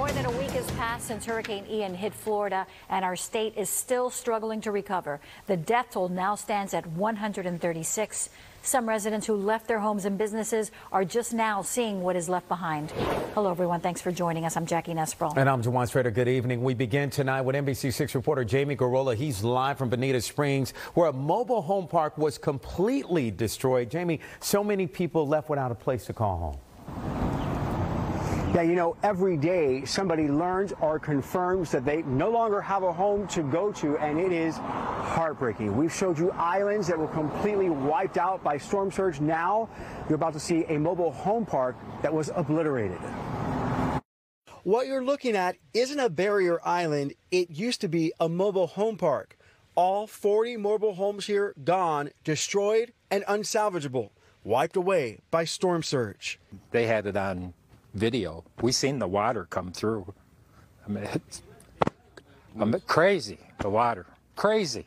More than a week has passed since Hurricane Ian hit Florida, and our state is still struggling to recover. The death toll now stands at 136. Some residents who left their homes and businesses are just now seeing what is left behind. Hello, everyone. Thanks for joining us. I'm Jackie Nespral. And I'm Jawan Strader. Good evening. We begin tonight with NBC6 reporter Jamie Guirola. He's live from Bonita Springs, where a mobile home park was completely destroyed. Jamie, so many people left without a place to call home. Yeah, you know, every day somebody learns or confirms that they no longer have a home to go to, and it is heartbreaking. We've showed you islands that were completely wiped out by storm surge. Now you're about to see a mobile home park that was obliterated. What you're looking at isn't a barrier island. It used to be a mobile home park. All 40 mobile homes here gone, destroyed, and unsalvageable, wiped away by storm surge. They had it on video. We seen the water come through. I mean, it's I mean, crazy, the water. Crazy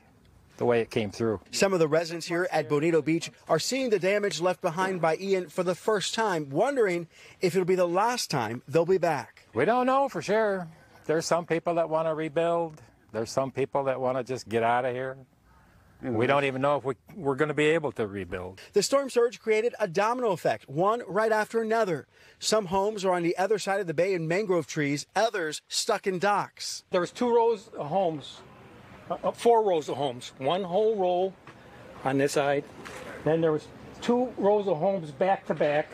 the way it came through. Some of the residents here at Bonita Beach are seeing the damage left behind by Ian for the first time, wondering if it'll be the last time they'll be back. We don't know for sure. There's some people that want to rebuild. There's some people that want to just get out of here. We don't even know if we, we're going to be able to rebuild. The storm surge created a domino effect, one right after another. Some homes are on the other side of the bay in mangrove trees, others stuck in docks. There was two rows of homes, uh, uh, four rows of homes, one whole row on this side. Then there was two rows of homes back to back,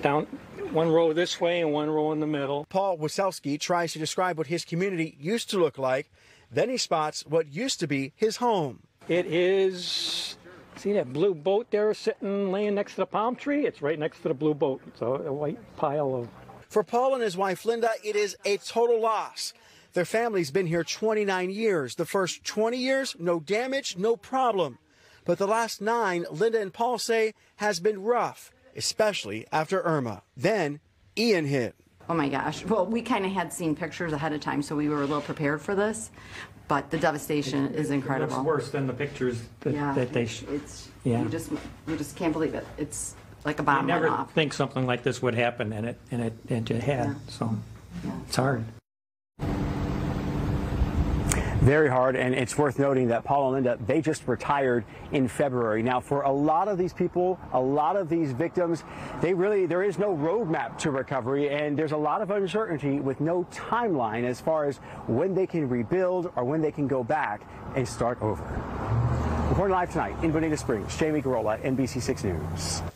down one row this way and one row in the middle. Paul Wasilski tries to describe what his community used to look like. Then he spots what used to be his home. It is, see that blue boat there sitting, laying next to the palm tree? It's right next to the blue boat. It's a, a white pile of. For Paul and his wife Linda, it is a total loss. Their family's been here 29 years. The first 20 years, no damage, no problem. But the last nine, Linda and Paul say, has been rough, especially after Irma. Then Ian hit. Oh my gosh. Well, we kind of had seen pictures ahead of time, so we were a little prepared for this. But the devastation is incredible. It's worse than the pictures that, yeah, that they. it's yeah. you just you just can't believe it. It's like a You bomb never went off. think something like this would happen, and it and it and it had. Yeah. So Yeah. it's hard. Very hard, and it's worth noting that Paul and Linda, they just retired in February. Now, for a lot of these people, a lot of these victims, they really, there is no roadmap to recovery, and there's a lot of uncertainty with no timeline as far as when they can rebuild or when they can go back and start over. Reporting live tonight in Bonita Springs, Jamie Guirola, NBC6 News.